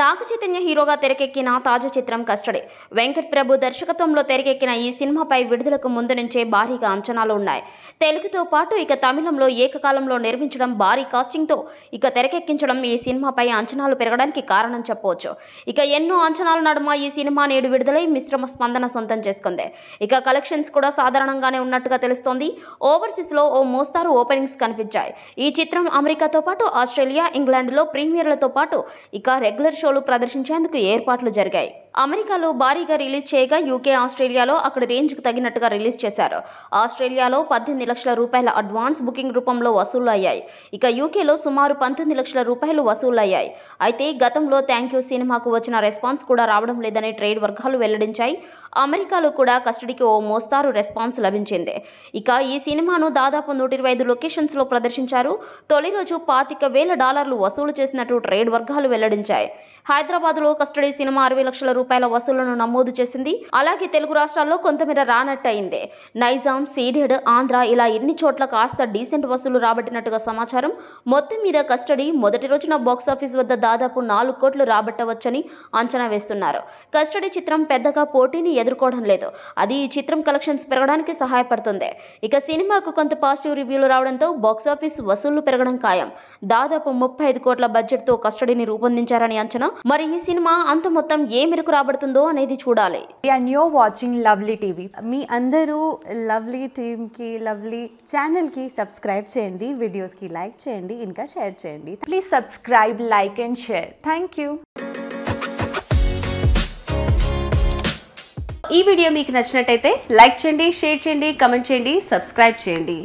నాగ చైతన్య హీరోగా తెరకెక్కిన తాజా చిత్రం కస్టడీ. వెంకట్ ప్రభు దర్శకత్వంలో తెరకెక్కిన ఈ సినిమాపై విడుదలకు ముందు నుంచే భారీగా అంచనాలు ఉన్నాయి. తెలుగుతో పాటు ఇక తమిళంలో ఏకకాలంలో నిర్మించడం భారీ కాస్టింగ్తో ఇక తెరకెక్కించడం ఈ సినిమాపై అంచనాలు పెరగడానికి కారణం చెప్పవచ్చు. ఇక ఎన్నో అంచనాల నడుమ ఈ సినిమా నేడు విడుదలై మిశ్రమ స్పందన సొంతం చేసుకుంది. ఇక కలెక్షన్స్ కూడా సాధారణంగానే ఉన్నట్టుగా తెలుస్తోంది. ఓవర్సీస్లో ఓ మోస్తారు ఓపెనింగ్స్ కనిపించాయి. ఈ చిత్రం అమెరికాతో పాటు ఆస్ట్రేలియా ఇంగ్లాండ్లో ప్రీమియర్లతో పాటు ఇక రెగ్యులర్ షోలు ప్రదర్శించేందుకు ఏర్పాట్లు జరిగాయి. అమెరికాలో భారీగా రిలీజ్ చేయగా యూకే ఆస్ట్రేలియాలో అక్కడ రేంజ్కు తగినట్టుగా రిలీజ్ చేశారు. ఆస్ట్రేలియాలో పద్దెనిమిది లక్షల రూపాయల అడ్వాన్స్ బుకింగ్ రూపంలో వసూలు అయ్యాయి ఇక యూకేలో సుమారు పంతొమ్మిది లక్షల రూపాయలు వసూలయ్యాయి. అయితే గతంలో థ్యాంక్ యూ సినిమాకు వచ్చిన రెస్పాన్స్ కూడా రావడం లేదని ట్రేడ్ వర్గాలు వెల్లడించాయి. అమెరికాలో కూడా కస్టడీకి ఓ మోస్తారు రెస్పాన్స్ లభించింది. ఇక ఈ సినిమాను దాదాపు నూట ఇరవై ఐదు లొకేషన్స్లో ప్రదర్శించారు. తొలి రోజు పాతిక వేల డాలర్లు వసూలు చేసినట్టు ట్రేడ్ వర్గాలు వెల్లడించాయి. హైదరాబాద్లో కస్టడీ సినిమా అరవై లక్షల రూపాయల వసూళ్ళను నమోదు చేసింది. అలాగే తెలుగు రాష్ట్రాల్లో కొంతమేర రానట్టయింది. నైజాం సీడెడ్ ఆంధ్ర ఇలా ఎన్ని చోట్ల కాస్త డీసెంట్ వసూలు రాబట్టినట్టుగా సమాచారం. మొత్తం మీద కస్టడీ మొదటి రోజున బాక్సాఫీస్ వద్ద దాదాపు నాలుగు కోట్లు రాబట్టవచ్చని అంచనా వేస్తున్నారు. కస్టడీ చిత్రం పెద్దగా పోటీని ఎదుర్కోవడం లేదు. అది ఈ చిత్రం కలెక్షన్స్ పెరగడానికి సహాయపడుతుంది. ఇక సినిమాకు కొంత పాజిటివ్ రివ్యూలు రావడంతో బాక్సాఫీస్ వసూళ్ళు పెరగడం ఖాయం. దాదాపు ముప్పై ఐదు కోట్ల బడ్జెట్తో కస్టడీని రూపొందించారని అంచనా. మరి ఈ సినిమా అంత మొత్తం ఏ మేరకు రాబడుతుందో అనేది చూడాలి and you're watching Lovely TV. మీ అందరూ లవ్లీ టీమ్కి లవ్లీ ఛానల్కి సబ్స్క్రైబ్ చేయండి వీడియోస్కి లైక్ చేయండి ఇంకా షేర్ చేయండి Please subscribe, like, and share. Thank you. ఈ వీడియో మీకు నచ్చినట్టయితే లైక్ చేయండి షేర్ చేయండి కమెంట్ చేయండి సబ్స్క్రైబ్ చేయండి